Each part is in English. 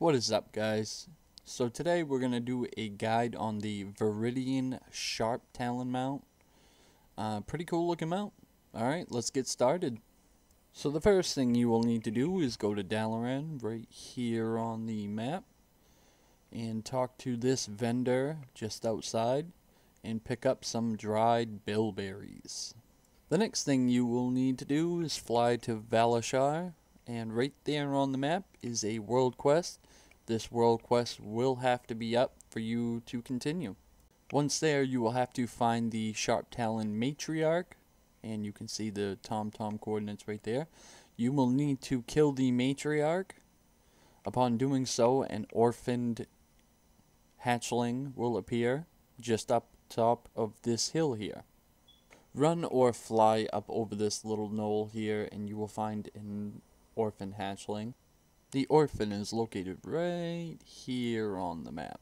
What is up guys? So today we're going to do a guide on the Viridian Sharp Talon mount. Uh, pretty cool looking mount. Alright, let's get started. So the first thing you will need to do is go to Dalaran right here on the map and talk to this vendor just outside and pick up some dried bilberries. The next thing you will need to do is fly to Val'sharah and right there on the map is a world quest this world quest will have to be up for you to continue. Once there, you will have to find the Sharptalon Matriarch, and you can see the TomTom coordinates right there. You will need to kill the Matriarch. Upon doing so, an orphaned hatchling will appear just up top of this hill here. Run or fly up over this little knoll here, and you will find an orphan hatchling. The orphan is located right here on the map,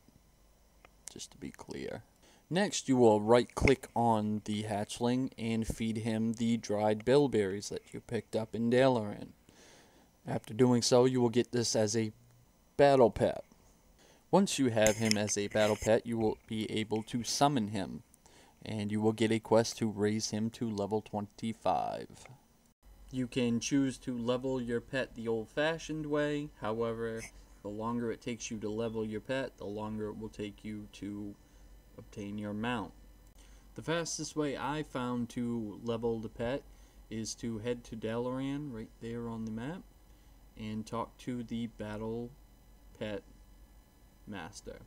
just to be clear. Next, you will right click on the hatchling and feed him the dried bilberries that you picked up in Dalaran. After doing so, you will get this as a battle pet. Once you have him as a battle pet, you will be able to summon him, and you will get a quest to raise him to level 25. You can choose to level your pet the old-fashioned way. However, the longer it takes you to level your pet, the longer it will take you to obtain your mount. The fastest way I found to level the pet is to head to Dalaran, right there on the map, and talk to the Battle Pet Master.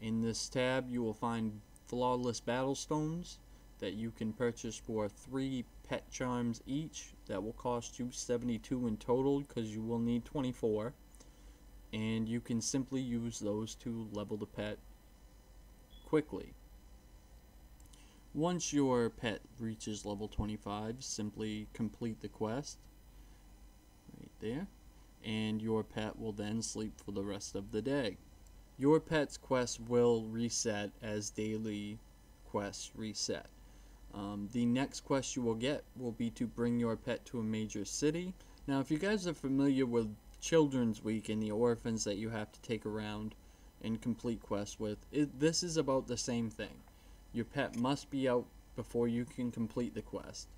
In this tab, you will find Flawless Battle Stones that you can purchase for 3 pet charms each. That will cost you 72 in total because you will need 24. And you can simply use those to level the pet quickly. Once your pet reaches level 25, simply complete the quest right there, and your pet will then sleep for the rest of the day. Your pet's quest will reset as daily quests reset. Um, the next quest you will get will be to bring your pet to a major city. Now, if you guys are familiar with Children's Week and the orphans that you have to take around and complete quests with, it, this is about the same thing. Your pet must be out before you can complete the quest.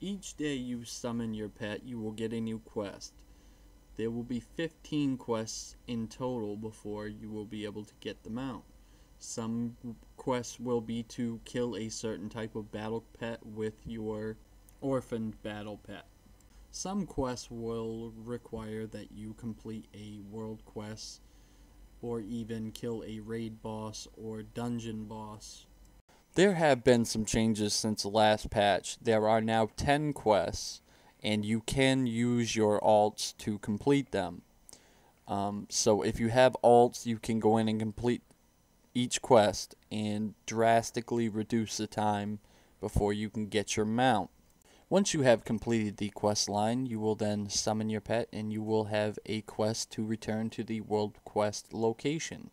Each day you summon your pet, you will get a new quest. There will be 15 quests in total before you will be able to get them out. Some quests will be to kill a certain type of battle pet with your orphaned battle pet. Some quests will require that you complete a world quest or even kill a raid boss or dungeon boss. There have been some changes since the last patch. There are now 10 quests and you can use your alts to complete them. Um, so if you have alts, you can go in and complete each quest and drastically reduce the time before you can get your mount. Once you have completed the quest line, you will then summon your pet and you will have a quest to return to the World Quest location.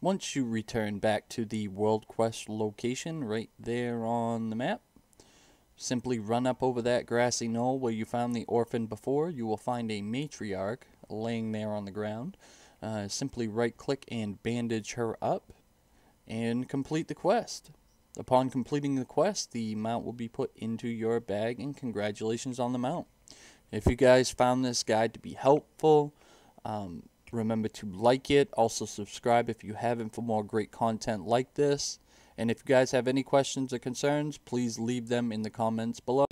Once you return back to the World Quest location right there on the map, simply run up over that grassy knoll where you found the orphan before. You will find a matriarch laying there on the ground. Uh, simply right click and bandage her up and complete the quest. Upon completing the quest, the mount will be put into your bag, and congratulations on the mount. If you guys found this guide to be helpful, um, remember to like it. Also, subscribe if you haven't for more great content like this. And if you guys have any questions or concerns, please leave them in the comments below.